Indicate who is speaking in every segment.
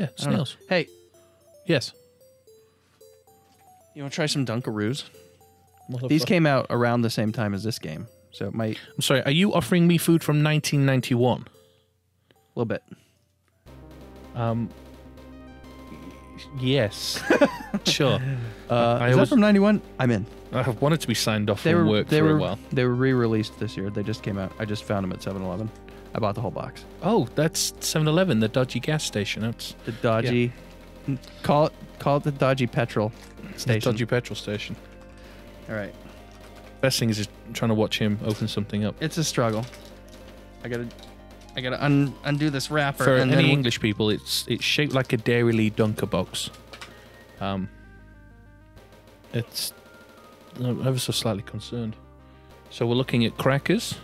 Speaker 1: Yeah,
Speaker 2: I don't know.
Speaker 1: snails.
Speaker 2: Hey,
Speaker 1: Yes.
Speaker 2: you want to try some Dunkaroos? These came out around the same time as this game, so it might
Speaker 1: I'm sorry. Are you offering me food from 1991?
Speaker 2: a little bit.
Speaker 1: Um. Yes. sure.
Speaker 2: Uh,
Speaker 1: I
Speaker 2: is
Speaker 1: always-
Speaker 2: that from '91? I'm in.
Speaker 1: I have wanted to be signed off
Speaker 2: They
Speaker 1: from
Speaker 2: were
Speaker 1: work
Speaker 2: they
Speaker 1: for
Speaker 2: were
Speaker 1: a while.
Speaker 2: they were re-released this year. They just came out. I just found them at 7-Eleven. I bought the whole box.
Speaker 1: Oh, that's 7-Eleven, the dodgy gas station. That's
Speaker 2: The dodgy, call it call it the dodgy petrol
Speaker 1: the
Speaker 2: station.
Speaker 1: dodgy petrol station.
Speaker 2: All right,
Speaker 1: Best thing is just trying to watch him open something up.
Speaker 2: it's a struggle. I gotta I gotta un, undo this wrapper.
Speaker 1: For
Speaker 2: and
Speaker 1: any
Speaker 2: then
Speaker 1: English people, it's it's shaped like a Dairylea Dunker box. Um, it's I'm ever so slightly concerned. So we're looking at crackers,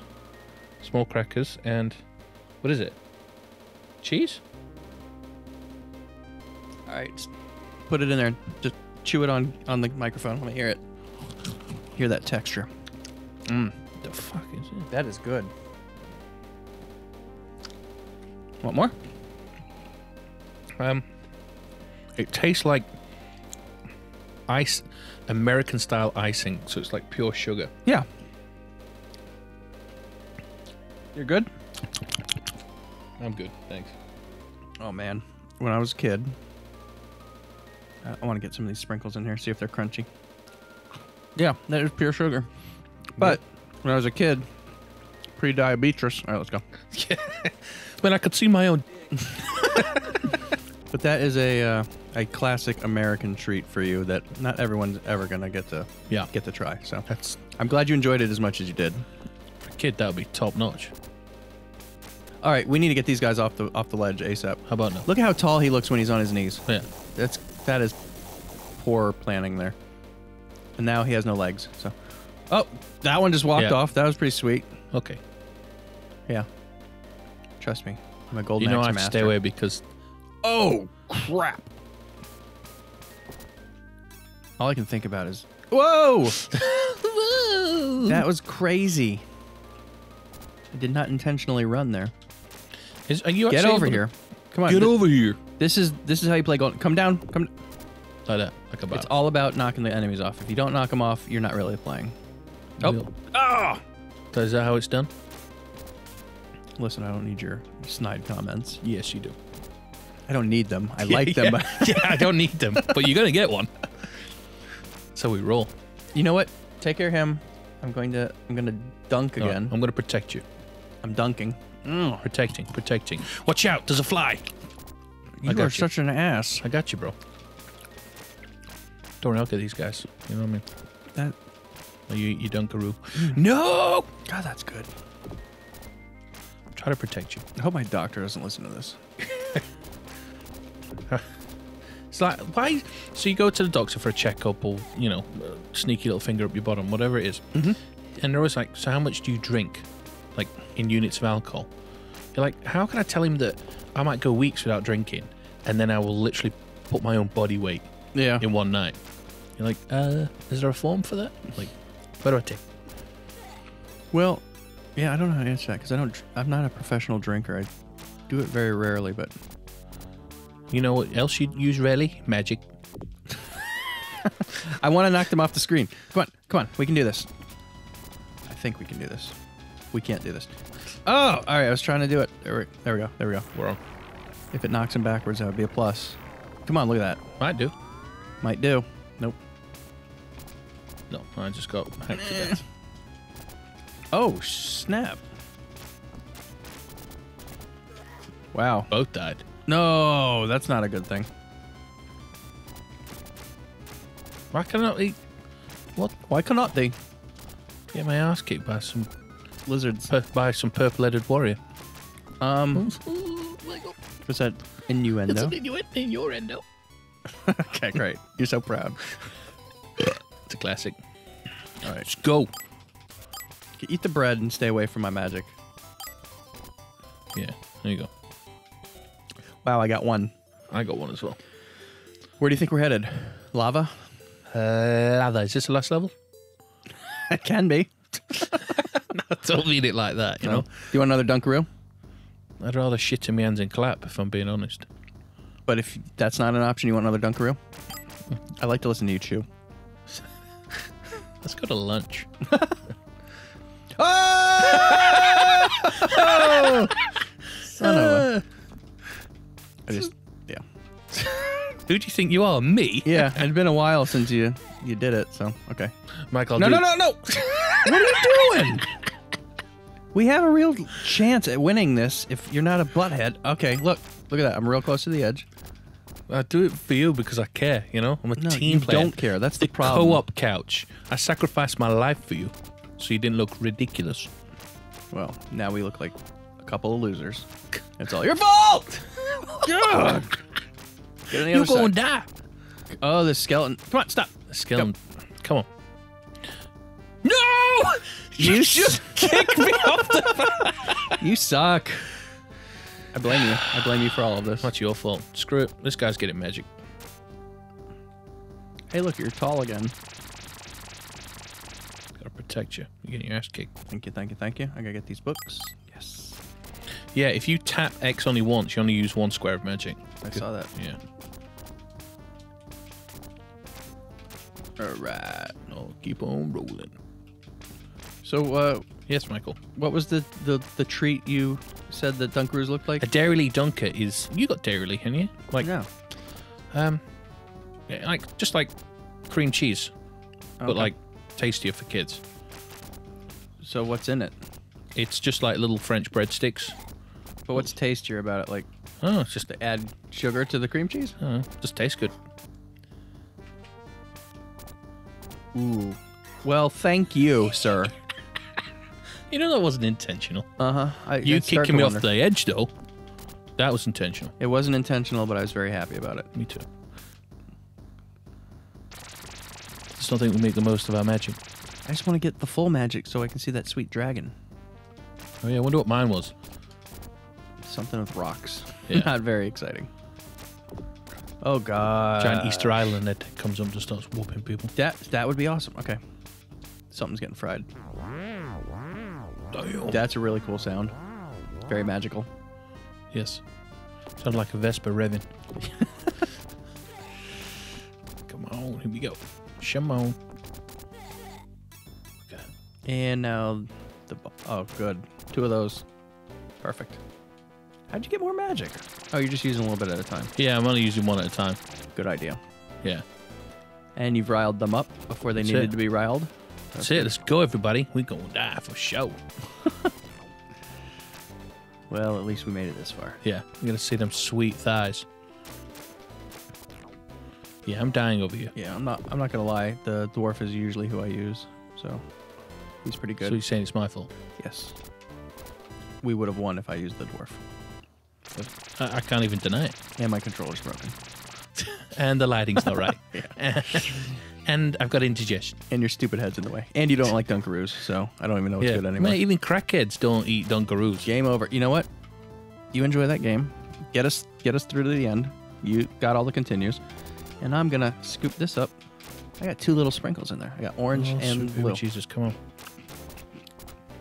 Speaker 1: small crackers, and what is it? Cheese?
Speaker 2: All right, just put it in there. Just chew it on on the microphone. Let me hear it. Hear that texture. Mm,
Speaker 1: What the fuck is it?
Speaker 2: that is good. Want more?
Speaker 1: Um, it tastes like ice, American style icing. So it's like pure sugar.
Speaker 2: Yeah. You're good.
Speaker 1: I'm good, thanks.
Speaker 2: Oh man, when I was a kid, uh, I want to get some of these sprinkles in here, see if they're crunchy. Yeah, that is pure sugar. But when I was a kid, pre-diabetes. All right, let's go.
Speaker 1: When I could see my own.
Speaker 2: But that is a uh, a classic American treat for you that not everyone's ever gonna get to
Speaker 1: Yeah,
Speaker 2: get to try. So
Speaker 1: that's
Speaker 2: I'm glad you enjoyed it as much as you did.
Speaker 1: kid. That would be top notch.
Speaker 2: All right, we need to get these guys off the off the ledge asap.
Speaker 1: How about now?
Speaker 2: Look at how tall he looks when he's on his knees.
Speaker 1: Yeah.
Speaker 2: That's that is poor planning there. And now he has no legs. So, oh, that one just walked
Speaker 1: Yeah.
Speaker 2: off. That was pretty sweet.
Speaker 1: Okay.
Speaker 2: Yeah. Trust me, I'm a golden
Speaker 1: You know I
Speaker 2: axe
Speaker 1: have to stay away because
Speaker 2: Oh crap! All I can think about is whoa. that was crazy. I did not intentionally run there.
Speaker 1: Is are you
Speaker 2: Get over
Speaker 1: to-
Speaker 2: here. Come on.
Speaker 1: Get
Speaker 2: th-
Speaker 1: over here.
Speaker 2: This is this is how you play golden. Come down. Come.
Speaker 1: Like that. Like a bat.
Speaker 2: It's all about knocking the enemies off. If you don't knock them off, you're not really playing. Oh. Ah!
Speaker 1: Is that how it's done?
Speaker 2: Listen, I don't need your snide comments.
Speaker 1: Yes, you do.
Speaker 2: I don't need them. I like them,
Speaker 1: yeah.
Speaker 2: but
Speaker 1: yeah, I don't need them, but you're gonna get one. So we roll.
Speaker 2: you know what? Take care of him. I'm going to I'm going to dunk again.
Speaker 1: I'm gonna protect you.
Speaker 2: I'm dunking. Mm.
Speaker 1: Protecting, protecting. Watch out! There's a fly.
Speaker 2: You are
Speaker 1: you.
Speaker 2: such an ass.
Speaker 1: I got you, bro. Don't worry, I'll these guys. You know what I mean?
Speaker 2: That
Speaker 1: Oh, you, you dunkaroo. No!
Speaker 2: God, that's good.
Speaker 1: Try to protect you.
Speaker 2: I hope my doctor doesn't listen to this.
Speaker 1: It's like why? So you go to the doctor for a checkup, or you know, sneaky little finger up your bottom, whatever it is.
Speaker 2: Mhm.
Speaker 1: and they're always like, "So how much do you drink, like in units of alcohol?" You're like, "How can I tell him that I might go weeks without drinking, and then I will literally put my own body weight
Speaker 2: Yeah.
Speaker 1: in one night?" You're like, "Uh, is there a form for that?" Like, what do I take?
Speaker 2: Well, yeah, I don't know how to answer that because I don't. I'm not a professional drinker. I do it very rarely, but
Speaker 1: You know what else you use rarely? Magic.
Speaker 2: I want to knock them off the screen. Come on, come on, we can do this. I think we can do this. We can't do this. Oh, all right. I was trying to do it. There we, there we go. There we go.
Speaker 1: We're on.
Speaker 2: If it knocks him backwards, that would be a plus. Come on, look at that.
Speaker 1: Might do.
Speaker 2: Might do. Nope.
Speaker 1: No, I just got hacked to death.
Speaker 2: Oh snap! Wow.
Speaker 1: Both died.
Speaker 2: No, that's not a good thing.
Speaker 1: Why can I not eat?
Speaker 2: What? Why cannot they?
Speaker 1: Get my ass kicked by some
Speaker 2: Lizards.
Speaker 1: per- by some purple-headed warrior.
Speaker 2: Um, was that innuendo?
Speaker 1: It's an in your endo.
Speaker 2: okay, great. You're so proud.
Speaker 1: It's a classic.
Speaker 2: All right.
Speaker 1: Let's go.
Speaker 2: Eat the bread and stay away from my magic.
Speaker 1: Yeah, there you go.
Speaker 2: Wow, I got one.
Speaker 1: I got one as well.
Speaker 2: Where do you think we're headed? Lava?
Speaker 1: Uh, lather. Is this the last level?
Speaker 2: It can be.
Speaker 1: I don't mean it like that, you
Speaker 2: No.
Speaker 1: know.
Speaker 2: Do you want another Dunkaroo?
Speaker 1: I'd rather shit in my hands and clap, if I'm being honest.
Speaker 2: But if that's not an option, you want another Dunkaroo? I like to listen to you chew.
Speaker 1: Let's go to lunch.
Speaker 2: Oh! Son of a. I just, yeah.
Speaker 1: Who do you think you are? Me?
Speaker 2: Yeah, it's been a while since you you did it, so okay.
Speaker 1: Michael.
Speaker 2: No,
Speaker 1: do-
Speaker 2: no, no, no! what are you doing? We have a real chance at winning this if you're not a butthead. Okay, look, look at that. I'm real close to the edge.
Speaker 1: I do it for you because I care. You know, I'm a
Speaker 2: No,
Speaker 1: team
Speaker 2: you
Speaker 1: player.
Speaker 2: don't care. That's
Speaker 1: the
Speaker 2: the problem.
Speaker 1: co-op couch. I sacrificed my life for you, so you didn't look ridiculous.
Speaker 2: Well, now we look like a couple of losers. It's all your fault. God. Get on the
Speaker 1: You're going to die.
Speaker 2: Oh, the skeleton. Come on, stop.
Speaker 1: Skeleton.
Speaker 2: You
Speaker 1: just kicked me off the.
Speaker 2: You suck. I blame you. I blame you for all of this.
Speaker 1: That's your fault. Screw it. This guy's getting magic.
Speaker 2: Hey, look, you're tall again.
Speaker 1: Gotta protect you. You're getting your ass kicked.
Speaker 2: Thank you, thank you, thank you. I gotta get these books. Yes.
Speaker 1: Yeah, if you tap X only once, you only use one square of magic.
Speaker 2: I saw that.
Speaker 1: Yeah.
Speaker 2: All right.
Speaker 1: No, keep on rolling.
Speaker 2: So, uh,
Speaker 1: Yes, Michael.
Speaker 2: what was the, the, the treat you said that Dunkaroos looked like?
Speaker 1: A Dairy Dunker is you got Dairy haven't you? Like
Speaker 2: no.
Speaker 1: um, yeah, like just like cream cheese, but like tastier for kids.
Speaker 2: So what's in it?
Speaker 1: It's just like little French breadsticks.
Speaker 2: But what's tastier about it? Like
Speaker 1: Oh, it's just
Speaker 2: to add sugar to the cream cheese?
Speaker 1: uh, just tastes good.
Speaker 2: Ooh. Well, thank you, sir.
Speaker 1: You know that wasn't intentional.
Speaker 2: Uh huh.
Speaker 1: You kicking me off the edge though. That was intentional.
Speaker 2: It wasn't intentional, but I was very happy about it.
Speaker 1: Me too. Just don't think we make the most of our magic.
Speaker 2: I just want to get the full magic so I can see that sweet dragon.
Speaker 1: Oh yeah, I wonder what mine was.
Speaker 2: Something with rocks.
Speaker 1: Yeah.
Speaker 2: Not very exciting. Oh god.
Speaker 1: Giant Easter Island that comes up and just starts whooping people.
Speaker 2: That that would be awesome. Okay. Something's getting fried.
Speaker 1: Damn.
Speaker 2: That's a really cool sound. Very magical.
Speaker 1: Yes. Sounds like a Vespa revving. Come on, here we go. Shimon. Okay.
Speaker 2: And now the oh good. Two of those. Perfect. How'd you get more magic? Oh, you're just using a little bit at a time.
Speaker 1: Yeah, I'm only using one at a time.
Speaker 2: Good idea.
Speaker 1: Yeah.
Speaker 2: And you've riled them up before they
Speaker 1: That's
Speaker 2: needed
Speaker 1: it.
Speaker 2: to be riled.
Speaker 1: That's it. Let's go, everybody. We gonna die for sure.
Speaker 2: Well, at least we made it this far.
Speaker 1: Yeah, I'm gonna see them sweet thighs. Yeah, I'm dying over here.
Speaker 2: Yeah, I'm not. I'm not gonna lie. The dwarf is usually who I use, so he's pretty good.
Speaker 1: So you're saying it's my fault?
Speaker 2: Yes. We would have won if I used the dwarf.
Speaker 1: I, I can't even deny it.
Speaker 2: And my controller's broken.
Speaker 1: And the lighting's not right. and I've got indigestion.
Speaker 2: And your stupid head's in the way. And you don't like Dunkaroos, so I don't even know what's good anymore.
Speaker 1: man, even crackheads don't eat Dunkaroos.
Speaker 2: Game over. You know what? You enjoy that game. Get us get us through to the end. You got all the continues. And I'm gonna scoop this up. I got two little sprinkles in there. I got orange
Speaker 1: Oh,
Speaker 2: and
Speaker 1: sweet baby
Speaker 2: blue.
Speaker 1: Jesus, come on.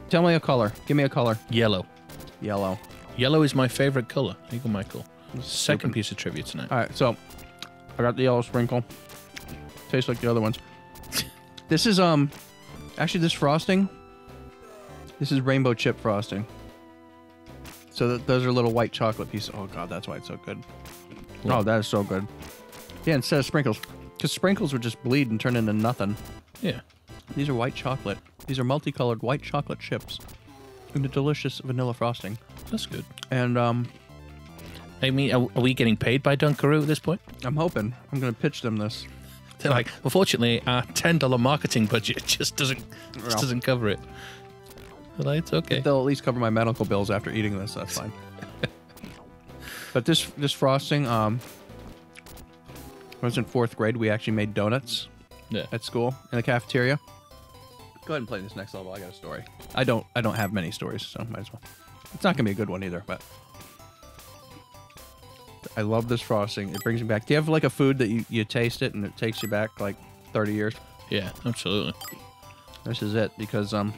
Speaker 2: Tell me a color. Give me a color.
Speaker 1: Yellow.
Speaker 2: Yellow.
Speaker 1: Yellow is my favorite color. Here you go, Michael. Second piece of trivia tonight.
Speaker 2: All right, so I got the yellow sprinkle. Tastes like the other ones. This is um, actually this frosting. This is rainbow chip frosting. So th- those are little white chocolate pieces. Oh god, that's why it's so good. Oh, that is so good. Yeah, instead of sprinkles, because sprinkles would just bleed and turn into nothing.
Speaker 1: Yeah.
Speaker 2: These are white chocolate. These are multicolored white chocolate chips in a delicious vanilla frosting.
Speaker 1: That's good.
Speaker 2: And um,
Speaker 1: I mean, are, we getting paid by Dunkaroo at this point?
Speaker 2: I'm hoping I'm gonna pitch them this.
Speaker 1: They're like, unfortunately, our ten dollar marketing budget just doesn't just
Speaker 2: Well.
Speaker 1: doesn't cover it. But it's okay.
Speaker 2: They'll at least cover my medical bills after eating this. That's fine. but this this frosting, um, when I was in fourth grade, we actually made donuts
Speaker 1: Yeah.
Speaker 2: at school in the cafeteria. Go ahead and play this next level. I got a story. I don't I don't have many stories, so might as well. It's not gonna be a good one either, but I love this frosting. It brings me back. Do you have like a food that you, you taste it and it takes you back like 30 years?
Speaker 1: Yeah, absolutely.
Speaker 2: This is it because um,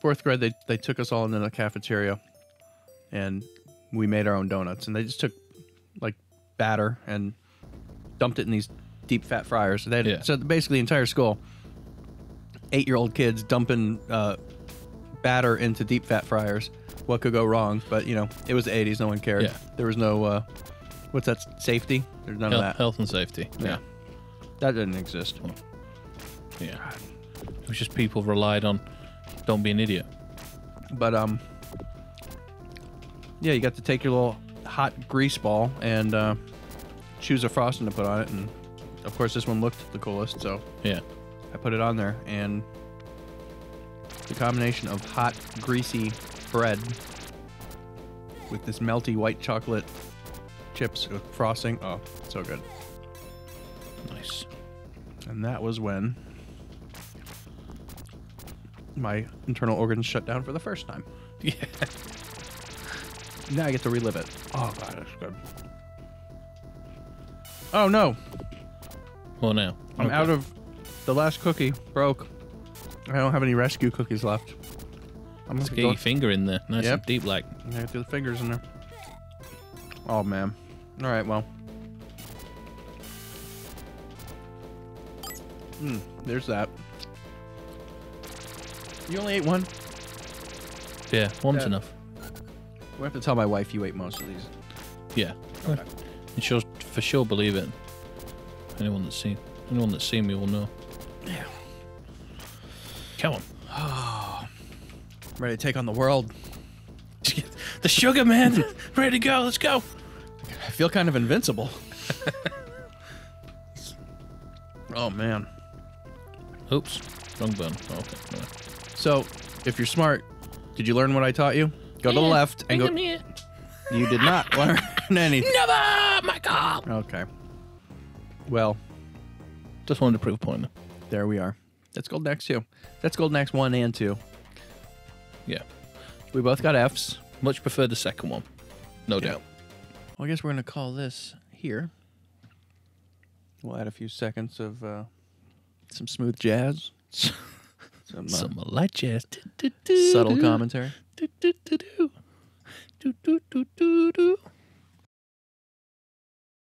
Speaker 2: fourth grade they they took us all into the cafeteria, and we made our own donuts, and they just took like batter and dumped it in these deep fat fryers. So, they had,
Speaker 1: Yeah.
Speaker 2: So basically, the entire school, eight year old kids dumping uh, batter into deep fat fryers. What could go wrong? But you know, it was the 80s. No one cared.
Speaker 1: Yeah.
Speaker 2: There was no uh, what's that? Safety. There's none
Speaker 1: Health,
Speaker 2: of that.
Speaker 1: health and safety.
Speaker 2: Yeah. That didn't exist.
Speaker 1: Yeah. It was just people relied on don't be an idiot.
Speaker 2: But um, yeah, you got to take your little hot grease ball and uh, choose a frosting to put on it, and of course this one looked the coolest, so
Speaker 1: Yeah.
Speaker 2: I put it on there, and the combination of hot greasy bread with this melty white chocolate chips with frosting, oh, so good.
Speaker 1: Nice.
Speaker 2: And that was when my internal organs shut down for the first time.
Speaker 1: Yeah.
Speaker 2: Now I get to relive it. Oh god, that's good. Oh no,
Speaker 1: Well, now.
Speaker 2: I'm
Speaker 1: Okay.
Speaker 2: out of the last cookie. Broke. I don't have any rescue cookies left. I'm
Speaker 1: Let's get your finger in there. Nice
Speaker 2: Yep.
Speaker 1: and deep, like.
Speaker 2: I have the fingers in there. Oh man. All right, well. Hmm. There's that. You only ate one.
Speaker 1: Yeah, one's
Speaker 2: Yeah.
Speaker 1: enough.
Speaker 2: We have to tell my wife you ate most of these.
Speaker 1: Yeah.
Speaker 2: Okay.
Speaker 1: And she'll for sure believe it. Anyone that's seen anyone that's seen me will know.
Speaker 2: Yeah.
Speaker 1: Come on.
Speaker 2: Ready to take on the world.
Speaker 1: the sugar man. Ready to go. Let's go.
Speaker 2: I feel kind of invincible. oh man.
Speaker 1: Oops. Wrong button. Oh, okay. no.
Speaker 2: So, if you're smart, did you learn what I taught you? Go to the left and go. You did not learn anything.
Speaker 1: Never, Michael.
Speaker 2: Okay. Well,
Speaker 1: Just wanted to prove a point.
Speaker 2: there we are. That's Golden Axe 2. That's Golden Axe 1 and 2.
Speaker 1: Yeah.
Speaker 2: We both got Fs.
Speaker 1: Much prefer the second one. No
Speaker 2: Yeah.
Speaker 1: doubt.
Speaker 2: Well, I guess we're going to call this here. We'll add a few seconds of uh, some smooth jazz, some, uh,
Speaker 1: Some light jazz.
Speaker 2: subtle commentary.